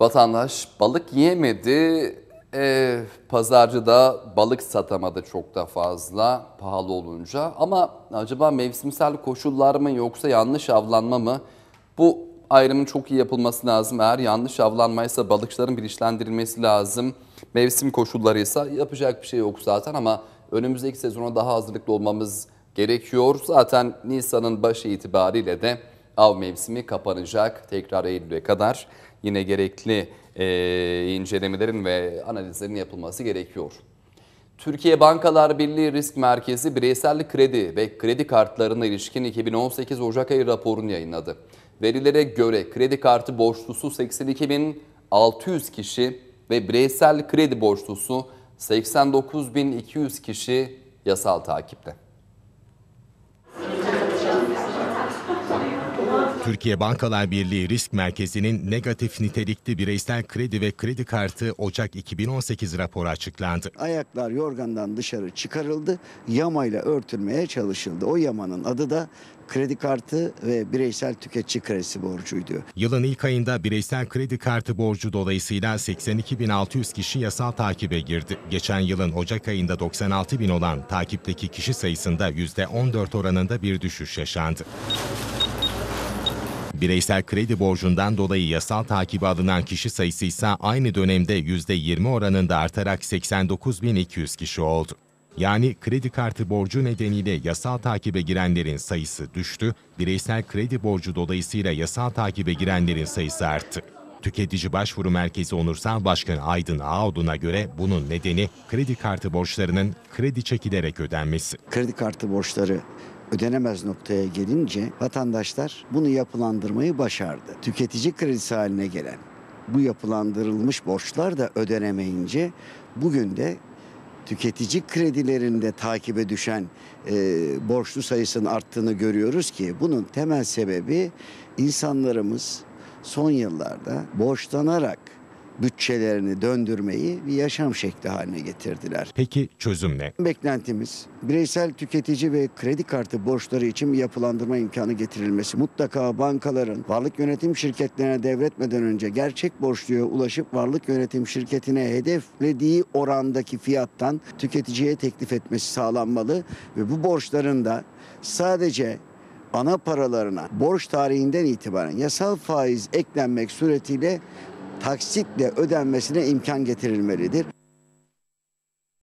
Vatandaş balık yiyemedi. E, pazarcıda balık satamadı çok da fazla pahalı olunca. Ama acaba mevsimsel koşullar mı yoksa yanlış avlanma mı? Bu ayrımın çok iyi yapılması lazım. Eğer yanlış avlanmaysa balıkçıların bilinçlendirilmesi lazım. Mevsim koşulları ise yapacak bir şey yok zaten ama önümüzdeki sezona daha hazırlıklı olmamız gerekiyor. Zaten Nisan'ın başı itibariyle de av mevsimi kapanacak. Tekrar Eylül'e kadar yine gerekli e, incelemelerin ve analizlerin yapılması gerekiyor. Türkiye Bankalar Birliği Risk Merkezi bireysel kredi ve kredi kartlarına ilişkin 2018 Ocak ayı raporunu yayınladı. Verilere göre kredi kartı borçlusu 82.600 kişi ve bireysel kredi borçlusu 89.200 kişi yasal takipte. Türkiye Bankalar Birliği Risk Merkezi'nin negatif nitelikli bireysel kredi ve kredi kartı Ocak 2018 raporu açıklandı. Ayaklar yorgandan dışarı çıkarıldı, yamayla örtülmeye çalışıldı. O yamanın adı da kredi kartı ve bireysel tüketici kredisi borcuydu. Yılın ilk ayında bireysel kredi kartı borcu dolayısıyla 82.600 kişi yasal takibe girdi. Geçen yılın Ocak ayında 96.000 olan takipteki kişi sayısında %14 oranında bir düşüş yaşandı. Bireysel kredi borcundan dolayı yasal takibe alınan kişi sayısı ise aynı dönemde %20 oranında artarak 89.200 kişi oldu. Yani kredi kartı borcu nedeniyle yasal takibe girenlerin sayısı düştü, bireysel kredi borcu dolayısıyla yasal takibe girenlerin sayısı arttı. Tüketici Başvuru Merkezi Onursal Başkanı Aydın Ağoğlu'na göre bunun nedeni kredi kartı borçlarının kredi çekilerek ödenmesi. Kredi kartı borçları ödenemez noktaya gelince vatandaşlar bunu yapılandırmayı başardı. Tüketici kredisi haline gelen bu yapılandırılmış borçlar da ödenemeyince bugün de tüketici kredilerinde takibe düşen e, borçlu sayısının arttığını görüyoruz ki bunun temel sebebi insanlarımız son yıllarda borçlanarak bütçelerini döndürmeyi bir yaşam şekli haline getirdiler. Peki çözüm ne? Beklentimiz bireysel tüketici ve kredi kartı borçları için bir yapılandırma imkanı getirilmesi. Mutlaka bankaların varlık yönetim şirketlerine devretmeden önce gerçek borçluya ulaşıp varlık yönetim şirketine hedeflediği orandaki fiyattan tüketiciye teklif etmesi sağlanmalı ve bu borçların da sadece ana paralarına borç tarihinden itibaren yasal faiz eklenmek suretiyle taksitle ödenmesine imkan getirilmelidir.